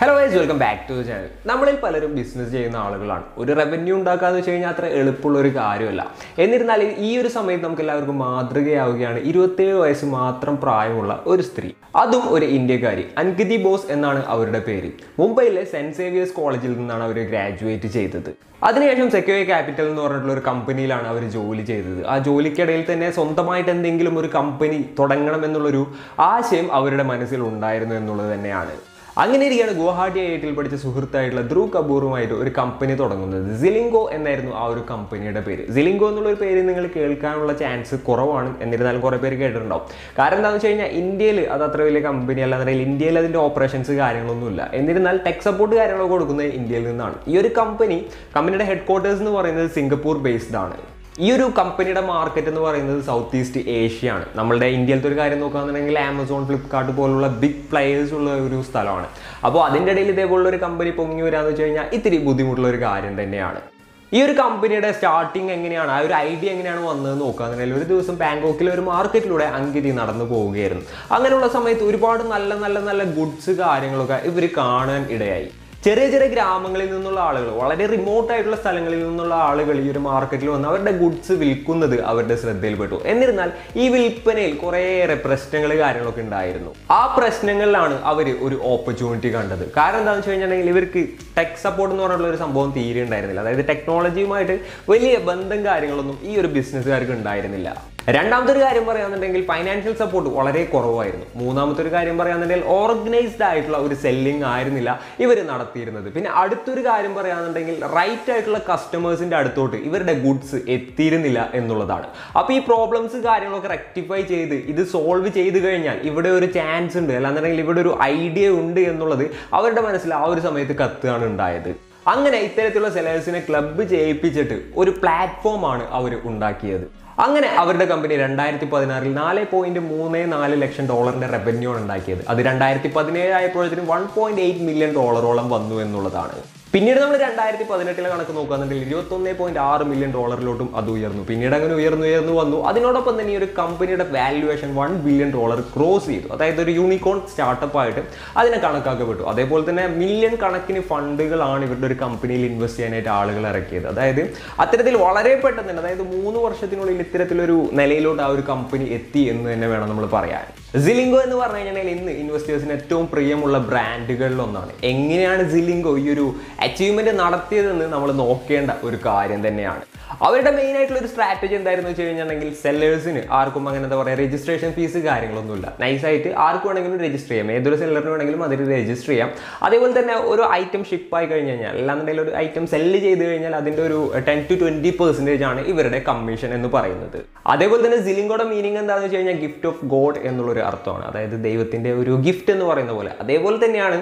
Hello guys welcome back to the channel നമ്മളിൽ പലരും business ചെയ്യുന്ന ആളുകളാണ്. ഒരു റവന്യൂ ഉണ്ടാക്കാന്ന് വെച്ച് കഴിഞ്ഞാൽ അത്ര എളുപ്പമുള്ള ഒരു കാര്യമല്ല. എന്നിരുന്നാൽ ഈ ഒരു സമയത്ത് നമുക്ക് എല്ലാവർക്കും മാതൃകയാവുകയാണ് ഇരുപത്തേഴ് വയസ്സ് മാത്രം പ്രായമുള്ള ഒരു സ്ത്രീ. അതും ഒരു ഇന്ത്യക്കാരി അൻകിതി ബോസ് എന്നാണ് അവരുടെ പേര്. മുംബൈയിലെ സെന്റ് സേവിയേഴ്സ് കോളേജിൽ നിന്നാണ് അവർ ഗ്രാജുവേറ്റ് ചെയ്തത്. അതിനുശേഷം സെക്യൂർ ക്യാപിറ്റൽ എന്ന് പറഞ്ഞിട്ടുള്ള ഒരു കമ്പനിയിലാണ് അവർ ജോലി ചെയ്തത്. ആ ജോലിക്കിടയിൽ തന്നെ സ്വന്തമായിട്ട് എന്തെങ്കിലും ഒരു കമ്പനി തുടങ്ങണം എന്നുള്ളൊരു ആശയം അവരുടെ മനസ്സിൽ ഉണ്ടായിരുന്നു എന്നുള്ളത് തന്നെയാണ്. അങ്ങനെ ഇരിക്കുകയാണ് ഗുവാഹാട്ടി ഐ ഐ പഠിച്ച സുഹൃത്തായിട്ടുള്ള ധ്രുവ് കപൂറുമായിട്ട് ഒരു കമ്പനി തുടങ്ങുന്നത്. സിലിംഗോ എന്നായിരുന്നു ആ ഒരു കമ്പനിയുടെ പേര്. സിലിംഗോ എന്നുള്ള ഒരു പേര് നിങ്ങൾ കേൾക്കാനുള്ള ചാൻസ് കുറവാണ്. എന്നിരുന്നാലും കുറേ പേര് കേട്ടിട്ടുണ്ടാവും. കാരണം എന്താണെന്ന് വെച്ച് കഴിഞ്ഞാൽ ഇന്ത്യയിൽ അത് അത്ര വലിയ കമ്പനി അല്ലാന്നുണ്ടെങ്കിൽ ഇന്ത്യയിൽ അതിന്റെ ഓപ്പറേഷൻസ് കാര്യങ്ങളൊന്നുമില്ല. എന്നിരുന്നാൽ ടെക് സപ്പോർട്ട് കാര്യങ്ങളൊക്കെ കൊടുക്കുന്നത് ഇന്ത്യയിൽ നിന്നാണ്. ഈ ഒരു കമ്പനി കമ്പനിയുടെ ഹെഡ് ക്വാർട്ടേഴ്സ് എന്ന് പറയുന്നത് സിംഗപ്പൂർ ബേസ്ഡ് ആണ്. ഈ ഒരു കമ്പനിയുടെ മാർക്കറ്റ് എന്ന് പറയുന്നത് സൗത്ത് ഈസ്റ്റ് ഏഷ്യ ആണ് നമ്മളുടെ ഇന്ത്യയിലത്തെ ഒരു കാര്യം നോക്കുകയാണെന്നുണ്ടെങ്കിൽ ആമസോൺ ഫ്ലിപ്കാർട്ട് പോലുള്ള ബിഗ് പ്ലെയേഴ്സ് ഉള്ള ഒരു സ്ഥലമാണ്. അപ്പോൾ അതിന്റെ ഇടയിൽ ഇതേപോലുള്ള ഒരു കമ്പനി പൊങ്ങി വരാന്ന് വെച്ച് കഴിഞ്ഞാൽ ഇത്തിരി ബുദ്ധിമുട്ടുള്ള ഒരു കാര്യം തന്നെയാണ്. ഈ ഒരു കമ്പനിയുടെ സ്റ്റാർട്ടിങ് എങ്ങനെയാണ്? ആ ഒരു ഐഡിയ എങ്ങനെയാണ് വന്നത് നോക്കുകയാണെന്നുണ്ടെങ്കിൽ ഒരു ദിവസം ബാങ്കോക്കിൽ ഒരു മാർക്കറ്റിലൂടെ അങ്കിതി നടന്നു പോവുകയായിരുന്നു. അങ്ങനെയുള്ള സമയത്ത് ഒരുപാട് നല്ല നല്ല നല്ല ഗുഡ്സ് കാര്യങ്ങളൊക്കെ ഇവർ കാണാൻ ഇടയായി. ചെറിയ ചെറിയ ഗ്രാമങ്ങളിൽ നിന്നുള്ള ആളുകൾ വളരെ റിമോട്ട് ആയിട്ടുള്ള സ്ഥലങ്ങളിൽ നിന്നുള്ള ആളുകൾ ഈ ഒരു മാർക്കറ്റിൽ വന്ന് അവരുടെ ഗുഡ്സ് വിൽക്കുന്നത് അവരുടെ ശ്രദ്ധയിൽപ്പെട്ടു. എന്നിരുന്നാൽ ഈ വിൽപ്പനയിൽ കുറേയേറെ പ്രശ്നങ്ങൾ കാര്യങ്ങളൊക്കെ ഉണ്ടായിരുന്നു. ആ പ്രശ്നങ്ങളിലാണ് അവർ ഒരു ഓപ്പർച്യൂണിറ്റി കണ്ടത്. കാരണം എന്താണെന്ന് വെച്ച് കഴിഞ്ഞിട്ടുണ്ടെങ്കിൽ ഇവർക്ക് ടെക് സപ്പോർട്ട് എന്ന് പറഞ്ഞിട്ടുള്ള ഒരു സംഭവം തീരെ ഉണ്ടായിരുന്നില്ല. അതായത് ടെക്നോളജിയുമായിട്ട് വലിയ ബന്ധം കാര്യങ്ങളൊന്നും ഈ ഒരു ബിസിനസ്സുകാർക്ക് ഉണ്ടായിരുന്നില്ല. രണ്ടാമത്തെ ഒരു കാര്യം പറയുകയാണെന്നുണ്ടെങ്കിൽ ഫൈനാൻഷ്യൽ സപ്പോർട്ട് വളരെ കുറവായിരുന്നു. മൂന്നാമത്തെ ഒരു കാര്യം പറയുകയാണെന്നുണ്ടെങ്കിൽ ഓർഗനൈസ്ഡ് ആയിട്ടുള്ള ഒരു സെല്ലിംഗ് ആയിരുന്നില്ല ഇവർ നടത്തിയിരുന്നത്. പിന്നെ അടുത്തൊരു കാര്യം പറയുകയാണെന്നുണ്ടെങ്കിൽ റൈറ്റ് ആയിട്ടുള്ള കസ്റ്റമേഴ്സിന്റെ അടുത്തോട്ട് ഇവരുടെ ഗുഡ്സ് എത്തിയിരുന്നില്ല എന്നുള്ളതാണ്. അപ്പോൾ ഈ പ്രോബ്ലംസ് കാര്യങ്ങളൊക്കെ റെക്ടിഫൈ ചെയ്ത് ഇത് സോൾവ് ചെയ്ത് കഴിഞ്ഞാൽ ഇവിടെ ഒരു ചാൻസ് ഉണ്ട്. അല്ലാന്നുണ്ടെങ്കിൽ ഇവിടെ ഒരു ഐഡിയ ഉണ്ട് എന്നുള്ളത് അവരുടെ മനസ്സിൽ ആ ഒരു സമയത്ത് കത്തുകയാണ് ഉണ്ടായത്. അങ്ങനെ ഇത്തരത്തിലുള്ള സെലേഴ്സിനെ ക്ലബ്ബ് ചെയ്യിപ്പിച്ചിട്ട് ഒരു പ്ലാറ്റ്ഫോമാണ് അവർ ഉണ്ടാക്കിയത്. അങ്ങനെ അവരുടെ കമ്പനി രണ്ടായിരത്തി പതിനാറിൽ നാല് പോയിന്റ് മൂന്ന് നാല് ലക്ഷം ഡോളറിന്റെ റവന്യൂ ആണ് ഉണ്ടാക്കിയത്. അത് രണ്ടായിരത്തി പതിനേഴ് ആയപ്പോഴത്തേനും വൺ പോയിന്റ് എയ്റ്റ് മില്യൺ ഡോളറോളം വന്നു എന്നുള്ളതാണ്. പിന്നീട് നമ്മൾ രണ്ടായിരത്തി പതിനെട്ടിലെ കണക്ക് നോക്കുകയാണെന്നുണ്ടെങ്കിൽ ഇരുപത്തൊന്ന് പോയിന്റ് ആറ് മില്യൺ ഡോളറിലോട്ടും അത് ഉയർന്നു. പിന്നീട് അങ്ങനെ ഉയർന്നു ഉയർന്നു വന്നു. അതിനോടൊപ്പം തന്നെ ഈ ഒരു കമ്പനിയുടെ valuation one billion dollar cross ചെയ്തു. അതായത് ഒരു യൂണിക്കോൺ സ്റ്റാർട്ടപ്പ് ആയിട്ട് അതിനെ കണക്കാക്കപ്പെട്ടു. അതേപോലെ തന്നെ മില്യൺ കണക്കിന് ഫണ്ടുകളാണ് ഇവരുടെ ഒരു കമ്പനിയിൽ ഇൻവെസ്റ്റ് ചെയ്യാനായിട്ട് ആളുകൾ ഇറക്കിയത്. അതായത് അത്തരത്തിൽ വളരെ പെട്ടെന്ന് തന്നെ അതായത് മൂന്ന് വർഷത്തിനുള്ളിൽ ഇത്തരത്തിലൊരു നിലയിലോട്ട് ആ ഒരു കമ്പനി എത്തി എന്ന് തന്നെ വേണം നമ്മൾ പറയാൻ. സിലിങ്കോ എന്ന് പറഞ്ഞു കഴിഞ്ഞാൽ ഇന്ന് ഇൻവെസ്റ്റേഴ്സിന് ഏറ്റവും പ്രിയമുള്ള ബ്രാൻഡുകളിൽ ഒന്നാണ്. എങ്ങനെയാണ് സിലിങ്കോ ഈ ഒരു അച്ചീവ്മെന്റ് നടത്തിയതെന്ന് നമ്മൾ നോക്കേണ്ട ഒരു കാര്യം തന്നെയാണ്. അവരുടെ മെയിൻ ആയിട്ടുള്ള ഒരു സ്ട്രാറ്റജി എന്തായിരുന്നു വെച്ച് കഴിഞ്ഞിട്ടുണ്ടെങ്കിൽ സെല്ലേഴ്സിന് ആർക്കും അങ്ങനെ എന്താ പറയുക രജിസ്ട്രേഷൻ ഫീസ് കാര്യങ്ങളൊന്നുമില്ല. നൈസായിട്ട് ആർക്കും വേണമെങ്കിലും രജിസ്റ്റർ ചെയ്യാം. ഏതൊരു സെല്ലറിന് വേണമെങ്കിലും അതിൽ രജിസ്റ്റർ ചെയ്യാം. അതേപോലെ തന്നെ ഒരു ഐറ്റം ഷിപ്പ് ആയി കഴിഞ്ഞ് കഴിഞ്ഞാൽ അല്ലാന്നുണ്ടെങ്കിൽ ഒരു ഐറ്റം സെല്ല് ചെയ്ത് കഴിഞ്ഞാൽ അതിന്റെ ഒരു ടെൻ ടു ട്വന്റി പെർസെന്റേജ് ആണ് ഇവരുടെ കമ്മീഷൻ എന്ന് പറയുന്നത്. അതേപോലെ തന്നെ സിലിങ്കോടെ മീനിങ് എന്താണെന്ന് വെച്ച് കഴിഞ്ഞാൽ ഗിഫ്റ്റ് ഓഫ് ഗോഡ് എന്നുള്ളൊരു അർത്ഥമാണ്. അതായത് ദൈവത്തിന്റെ ഒരു ഗിഫ്റ്റ് എന്ന് പറയുന്ന പോലെ. അതേപോലെ തന്നെയാണ്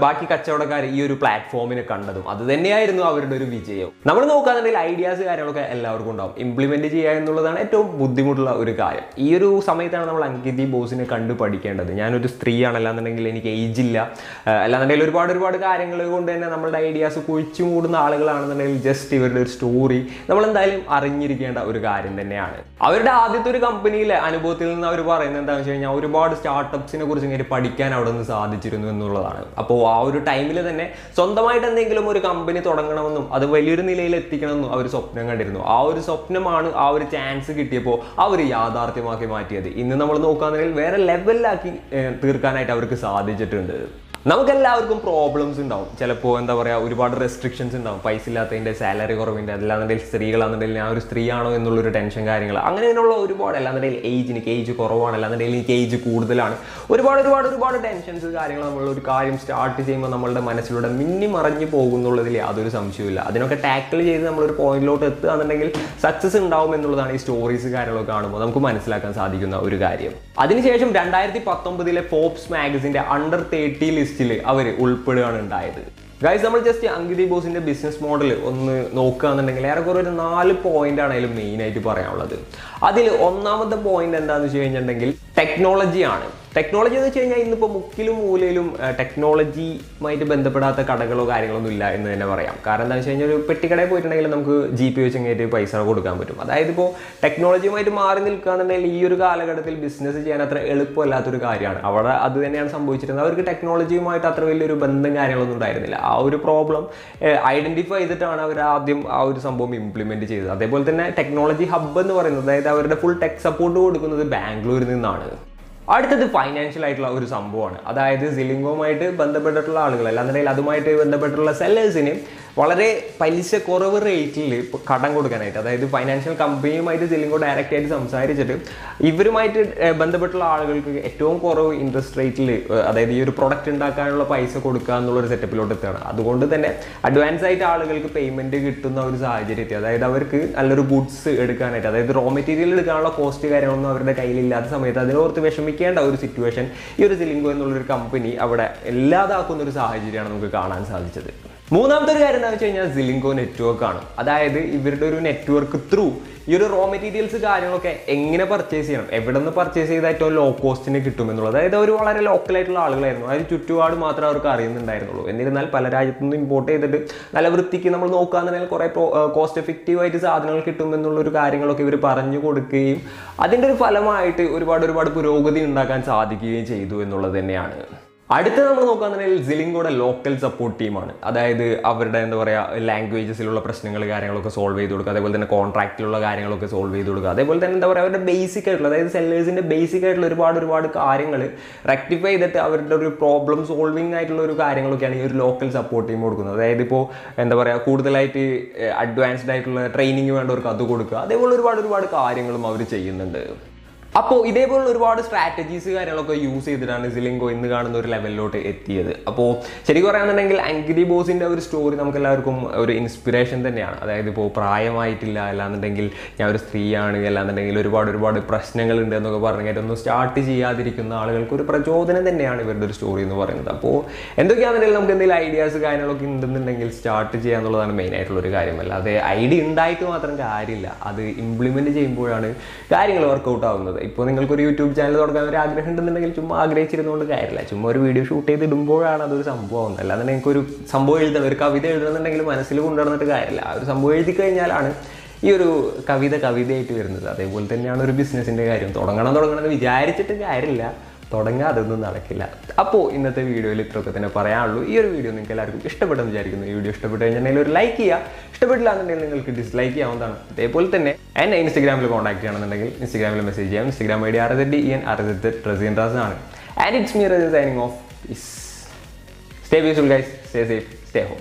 ബാക്കി കച്ചവടക്കാർ ഈ ഒരു പ്ലാറ്റ്ഫോമിനെ കണ്ടതും. അത് തന്നെയായിരുന്നു അവരുടെ ഒരു വിജയം. നമ്മൾ നോക്കുകയാണെന്നുണ്ടെങ്കിൽ ഐഡിയാസ് കാര്യങ്ങളൊക്കെ എല്ലാവർക്കും ഉണ്ടാവും. ഇംപ്ലിമെന്റ് ചെയ്യുക എന്നുള്ളതാണ് ഏറ്റവും ബുദ്ധിമുട്ടുള്ള ഒരു കാര്യം. ഈ ഒരു സമയത്താണ് നമ്മൾ അങ്കിതി ബോസിനെ കണ്ടു പഠിക്കേണ്ടത്. ഞാനൊരു സ്ത്രീയാണ് അല്ലാന്നുണ്ടെങ്കിൽ എനിക്ക് ഏജ് ഇല്ല. അല്ലാന്നുണ്ടെങ്കിൽ ഒരുപാട് ഒരുപാട് കാര്യങ്ങൾ കൊണ്ട് തന്നെ നമ്മളുടെ ഐഡിയാസ് കുഴിച്ചു മൂടുന്ന ആളുകളാണെന്നുണ്ടെങ്കിൽ ജസ്റ്റ് ഇവരുടെ ഒരു സ്റ്റോറി നമ്മൾ എന്തായാലും അറിഞ്ഞിരിക്കേണ്ട ഒരു കാര്യം തന്നെയാണ്. അവരുടെ ആദ്യത്തെ ഒരു കമ്പനിയിലെ അനുഭവത്തിൽ നിന്ന് അവർ പറയുന്നത് എന്താണെന്ന് വെച്ച് കഴിഞ്ഞാൽ ഒരുപാട് സ്റ്റാർട്ടപ്സിനെ കുറിച്ച് ഇങ്ങനെ പഠിക്കാൻ അവിടെ നിന്ന് സാധിച്ചിരുന്നു എന്നുള്ളതാണ്. അപ്പോൾ ആ ഒരു ടൈമിൽ തന്നെ സ്വന്തമായിട്ട് എന്തെങ്കിലും ഒരു കമ്പനി തുടങ്ങണമെന്നും അത് വലിയൊരു നിലയിൽ എത്തിക്കണമെന്നും അവർ സ്വപ്നം കണ്ടിരുന്നു. ആ ഒരു സ്വപ്നമാണ് ആ ഒരു ചാൻസ് കിട്ടിയപ്പോൾ അവർ യാഥാർത്ഥ്യമാക്കി മാറ്റിയത്. ഇന്ന് നമ്മൾ നോക്കുകയാണെങ്കിൽ വേറെ ലെവലിലാക്കി തീർക്കാനായിട്ട് അവർക്ക് സാധിച്ചിട്ടുണ്ട്. നമുക്കെല്ലാവർക്കും പ്രോബ്ലംസ് ഉണ്ടാവും. ചിലപ്പോൾ എന്താ പറയുക ഒരുപാട് റെസ്ട്രിക്ഷൻസ് ഉണ്ടാവും. പൈസ ഇല്ലാത്തതിന്റെ സാലറി കുറവിന്റെ അല്ലാന്നുണ്ടെങ്കിൽ സ്ത്രീകളാണെന്നുണ്ടെങ്കിൽ ഞാൻ ഒരു സ്ത്രീയാണോ എന്നുള്ളൊരു ടെൻഷൻ കാര്യങ്ങൾ. അങ്ങനെ അങ്ങനെയുള്ള ഒരുപാട് അല്ലാന്നുണ്ടെങ്കിൽ ഏജ് എനിക്ക് ഏജ് കുറവാണ് അല്ലാന്നുണ്ടെങ്കിൽ എനിക്ക് ഏജ് കൂടുതലാണ്. ഒരുപാട് ഒരുപാട് ഒരുപാട് ടെൻഷൻസ് കാര്യങ്ങൾ നമ്മൾ ഒരു കാര്യം സ്റ്റാർട്ട് ചെയ്യുമ്പോൾ നമ്മളുടെ മനസ്സിലൂടെ മിന്നി മറഞ്ഞു പോകുന്നുള്ളതിൽ യാതൊരു സംശയമില്ല അതിനൊക്കെ ടാക്കിൾ ചെയ്ത് നമ്മളൊരു പോയിന്റിലോട്ട് എത്തുകയാണെന്നുണ്ടെങ്കിൽ സക്സസ് ഉണ്ടാവും എന്നുള്ളതാണ് ഈ സ്റ്റോറീസ് കാര്യങ്ങളൊക്കെ കാണുമ്പോൾ നമുക്ക് മനസ്സിലാക്കാൻ സാധിക്കുന്ന ഒരു കാര്യം. അതിനുശേഷം രണ്ടായിരത്തി പത്തൊമ്പതിലെ ഫോപ്സ് മാഗസിന്റെ അണ്ടർ തേർട്ടി ലിസ്റ്റിൽ അവർ ഉൾപ്പെടുകയാണ് ഉണ്ടായത്. ഗൈസ് നമ്മൾ ജസ്റ്റ് അങ്കിതി ബോസിന്റെ ബിസിനസ് മോഡൽ ഒന്ന് നോക്കുകയാണെന്നുണ്ടെങ്കിൽ ഏറെക്കുറെ ഒരു നാല് പോയിന്റ് ആണെങ്കിലും ആയിട്ട് പറയാനുള്ളത്. അതിൽ ഒന്നാമത്തെ പോയിന്റ് എന്താണെന്ന് വെച്ച് കഴിഞ്ഞിട്ടുണ്ടെങ്കിൽ ടെക്നോളജിയാണ് ടെക്നോളജി എന്ന് വെച്ച് കഴിഞ്ഞാൽ ഇന്നിപ്പോൾ മുക്കിലും മൂലയിലും ടെക്നോളജിയുമായിട്ട് ബന്ധപ്പെടാത്ത കടകളോ കാര്യങ്ങളൊന്നും ഇല്ല എന്ന് തന്നെ പറയാം. കാരണം എന്താണെന്ന് വെച്ച് കഴിഞ്ഞാൽ ഒരു പെട്ടിക്കടയിൽ പോയിട്ടുണ്ടെങ്കിൽ നമുക്ക് ജി പി വെച്ച് കഴിഞ്ഞിട്ട് പൈസ കൊടുക്കാൻ പറ്റും. അതായത് ഇപ്പോൾ ടെക്നോളജിയുമായിട്ട് മാറി നിൽക്കുകയാണെന്നുണ്ടെങ്കിൽ ഈ ഒരു കാലഘട്ടത്തിൽ ബിസിനസ് ചെയ്യാൻ അത്ര എളുപ്പമല്ലാത്തൊരു കാര്യമാണ്. അവിടെ അത് തന്നെയാണ് സംഭവിച്ചിരുന്നത്. അവർക്ക് ടെക്നോളജിയുമായിട്ട് അത്ര വലിയൊരു ബന്ധം കാര്യങ്ങളൊന്നും ഉണ്ടായിരുന്നില്ല. ആ ഒരു പ്രോബ്ലം ഐഡന്റിഫൈ ചെയ്തിട്ടാണ് അവർ ആദ്യം ആ ഒരു സംഭവം ഇംപ്ലിമെന്റ് ചെയ്തത്. അതേപോലെ തന്നെ ടെക്നോളജി ഹബ്ബ് എന്ന് പറയുന്നത് അതായത് അവരുടെ ഫുൾ ടെക് സപ്പോർട്ട് കൊടുക്കുന്നത് ബാംഗ്ലൂരിൽ നിന്നാണ്. അടുത്തത് ഫൈനാൻഷ്യൽ ആയിട്ടുള്ള ഒരു സംഭവമാണ്. അതായത് സിലിംഗോമായിട്ട് ബന്ധപ്പെട്ടിട്ടുള്ള ആളുകൾ അല്ലാന്നുണ്ടെങ്കിൽ അതുമായിട്ട് ബന്ധപ്പെട്ടിട്ടുള്ള സെല്ലേഴ്സിന് വളരെ പലിശ കുറവ് റേറ്റിൽ ഇപ്പോൾ കടം കൊടുക്കാനായിട്ട് അതായത് ഫൈനാൻഷ്യൽ കമ്പനിയുമായിട്ട് ചെല്ലുമ്പോൾ ഡയറക്റ്റ് ആയിട്ട് സംസാരിച്ചിട്ട് ഇവരുമായിട്ട് ബന്ധപ്പെട്ടുള്ള ആളുകൾക്ക് ഏറ്റവും കുറവ് ഇൻട്രസ്റ്റ് റേറ്റിൽ അതായത് ഈ ഒരു പ്രൊഡക്റ്റ് ഉണ്ടാക്കാനുള്ള പൈസ കൊടുക്കുക എന്നുള്ള ഒരു സെറ്റപ്പിലോട്ട് എത്തുകയാണ്. അതുകൊണ്ട് തന്നെ അഡ്വാൻസ് ആയിട്ട് ആളുകൾക്ക് പേയ്മെന്റ് കിട്ടുന്ന ഒരു സാഹചര്യത്തിൽ അതായത് അവർക്ക് നല്ലൊരു ഗുഡ്സ് എടുക്കാനായിട്ട് അതായത് റോ മെറ്റീരിയൽ എടുക്കാനുള്ള കോസ്റ്റ് കാര്യങ്ങളൊന്നും അവരുടെ കയ്യിലില്ലാത്ത സമയത്ത് അതിനോർത്ത് വിഷമിക്കേണ്ട ഒരു സിറ്റുവേഷൻ ഈ ഒരു സിലിംഗോ എന്നുള്ളൊരു കമ്പനി അവിടെ ഇല്ലാതാക്കുന്ന ഒരു സാഹചര്യമാണ് നമുക്ക് കാണാൻ സാധിച്ചത്. മൂന്നാമത്തെ ഒരു കാര്യം എന്താ വെച്ച് കഴിഞ്ഞാൽ സിലിങ്കോ നെറ്റ്വർക്ക് ആണ്. അതായത് ഇവരുടെ ഒരു നെറ്റ്വർക്ക് ത്രൂ ഈ ഒരു റോ മെറ്റീരിയൽസ് കാര്യങ്ങളൊക്കെ എങ്ങനെ പർച്ചേസ് ചെയ്യണം? എവിടെ നിന്ന് പർച്ചേസ് ചെയ്താൽ ഏറ്റവും ലോ കോസ്റ്റിന് കിട്ടുമെന്നുള്ളത് അതായത് അവർ വളരെ ലോക്കലായിട്ടുള്ള ആളുകളായിരുന്നു. അതായത് ചുറ്റുപാട് മാത്രമേ അവർക്ക് അറിയുന്നുണ്ടായിരുന്നുള്ളൂ. എന്നിരുന്നാൽ പല രാജ്യത്തു നിന്ന് ഇമ്പോർട്ട് ചെയ്തിട്ട് നല്ല വൃത്തിക്ക് നമ്മൾ നോക്കുകയാണെന്നുണ്ടെങ്കിൽ കുറേ കോസ്റ്റ് എഫക്റ്റീവായിട്ട് സാധനങ്ങൾ കിട്ടുമെന്നുള്ളൊരു കാര്യങ്ങളൊക്കെ ഇവർ പറഞ്ഞു കൊടുക്കുകയും അതിന്റെ ഒരു ഫലമായിട്ട് ഒരുപാട് ഒരുപാട് പുരോഗതി ഉണ്ടാക്കാൻ സാധിക്കുകയും ചെയ്തു എന്നുള്ളത് തന്നെയാണ്. അടുത്ത നമ്മൾ നോക്കുകയാണെന്നുണ്ടെങ്കിൽ സിലിംഗോടെ ലോക്കൽ സപ്പോർട്ട് ടീമാണ് അതായത് അവരുടെ എന്താ പറയുക ലാംഗ്വേജസിലുള്ള പ്രശ്നങ്ങൾ കാര്യങ്ങളൊക്കെ സോൾവ് ചെയ്ത് കൊടുക്കുക. അതേപോലെ തന്നെ കോൺട്രാക്റ്റിലുള്ള കാര്യങ്ങളൊക്കെ സോൾവ് ചെയ്ത് കൊടുക്കുക. അതേപോലെ തന്നെ എന്താ പറയുക അവരുടെ ബേസിക് ആയിട്ടുള്ള അതായത് സെല്ലേഴ്സിന്റെ ബേസിക് ആയിട്ടുള്ള ഒരുപാട് ഒരുപാട് കാര്യങ്ങൾ റെക്ടിഫൈ ചെയ്തിട്ട് അവരുടെ ഒരു പ്രോബ്ലം സോൾവിങ് ആയിട്ടുള്ള ഒരു കാര്യങ്ങളൊക്കെയാണ് ഈ ഒരു ലോക്കൽ സപ്പോർട്ട് ടീം കൊടുക്കുന്നത്. അതായത് ഇപ്പോൾ എന്താ പറയുക കൂടുതലായിട്ട് അഡ്വാൻസ്ഡ് ആയിട്ടുള്ള ട്രെയിനിങ് വേണ്ടവർക്ക് അത് കൊടുക്കുക. അതേപോലെ ഒരുപാട് ഒരുപാട് കാര്യങ്ങളും അവർ ചെയ്യുന്നുണ്ട്. അപ്പോൾ ഇതേപോലുള്ള ഒരുപാട് സ്ട്രാറ്റജീസ് കാര്യങ്ങളൊക്കെ യൂസ് ചെയ്തിട്ടാണ് സിലിംഗോ ഇന്ന് കാണുന്ന ഒരു ലെവലിലോട്ട് എത്തിയത്. അപ്പോൾ ശരിക്കും പറയുകയാണെന്നുണ്ടെങ്കിൽ ആംഗ്രി ബോസിന്റെ ഒരു സ്റ്റോറി നമുക്ക് എല്ലാവർക്കും ഒരു ഇൻസ്പിറേഷൻ തന്നെയാണ്. അതായത് ഇപ്പോൾ പ്രായമായിട്ടില്ല അല്ലാന്നുണ്ടെങ്കിൽ ഞാൻ ഒരു സ്ത്രീയാണ് അല്ലാന്നുണ്ടെങ്കിൽ ഒരുപാട് ഒരുപാട് പ്രശ്നങ്ങളുണ്ട് എന്നൊക്കെ പറഞ്ഞിട്ട് ഒന്ന് സ്റ്റാർട്ട് ചെയ്യാതിരിക്കുന്ന ആളുകൾക്ക് ഒരു പ്രചോദനം തന്നെയാണ് ഇവരുടെ ഒരു സ്റ്റോറി എന്ന് പറയുന്നത്. അപ്പോൾ എന്തൊക്കെയാണെന്നുണ്ടെങ്കിൽ നമുക്ക് എന്തെങ്കിലും ഐഡിയാസ് കാര്യങ്ങളൊക്കെ ഉണ്ടെന്നുണ്ടെങ്കിൽ സ്റ്റാർട്ട് ചെയ്യുക എന്നുള്ളതാണ് മെയിൻ ആയിട്ടുള്ള ഒരു കാര്യം. അല്ലാതെ ഐഡിയ ഉണ്ടായിട്ട് മാത്രം കാര്യമില്ല. അത് ഇംപ്ലിമെന്റ് ചെയ്യുമ്പോഴാണ് കാര്യങ്ങൾ വർക്കൗട്ട് ആവുന്നത്. ഇപ്പോൾ നിങ്ങൾക്കൊരു യൂട്യൂബ് ചാനൽ തുടങ്ങാൻ ഒരു ആഗ്രഹം ഉണ്ടെന്നുണ്ടെങ്കിൽ ചുമ്മാ ആഗ്രഹിച്ചിരുന്നുകൊണ്ട് കാര്യമില്ല. ചുമ്മാ ഒരു വീഡിയോ ഷൂട്ട് ചെയ്ത് ഇടുമ്പോഴാണ് അതൊരു സംഭവം. അല്ലാതെ നിങ്ങൾക്ക് ഒരു സംഭവം എഴുതണം ഒരു കവിത എഴുതണമെന്നുണ്ടെങ്കിൽ മനസ്സിൽ കൊണ്ടുവന്നിട്ട് കാര്യമില്ല. ആ ഒരു സംഭവം എഴുതി കഴിഞ്ഞാലാണ് ഈ ഒരു കവിത കവിതയായിട്ട് വരുന്നത്. അതേപോലെ തന്നെയാണ് ഒരു ബിസിനസ്സിന്റെ കാര്യം. തുടങ്ങണം തുടങ്ങണം എന്ന് വിചാരിച്ചിട്ട് കാര്യമില്ല. തുടങ്ങാതെ ഒന്നും നടക്കില്ല. അപ്പോൾ ഇന്നത്തെ വീഡിയോയിൽ ഇത്രയൊക്കെ തന്നെ പറയാനുള്ളൂ. ഈ ഒരു വീഡിയോ നിങ്ങൾക്ക് എല്ലാവർക്കും ഇഷ്ടപ്പെട്ടെന്ന് വിചാരിക്കുന്നു. ഈ വീഡിയോ ഇഷ്ടപ്പെട്ട് കഴിഞ്ഞിട്ടുണ്ടെങ്കിൽ ഒരു ലൈക്ക് ചെയ്യുക. ഇഷ്ടപ്പെട്ടില്ല എന്നുണ്ടെങ്കിൽ നിങ്ങൾക്ക് ഡിസ്ലൈക്ക് ചെയ്യാവുന്നതാണ്. അതേപോലെ തന്നെ എന്നെ ഇൻസ്റ്റാഗ്രാമിൽ കോൺടാക്ട് ചെയ്യണമെന്നുണ്ടെങ്കിൽ ഇൻസ്റ്റാഗ്രാമിൽ മെസ്സേജ് ചെയ്യാം. Instagram I D R S D N R S Raseen Raz ആണ് and it's me Raz signing off stay peaceful guys stay safe stay home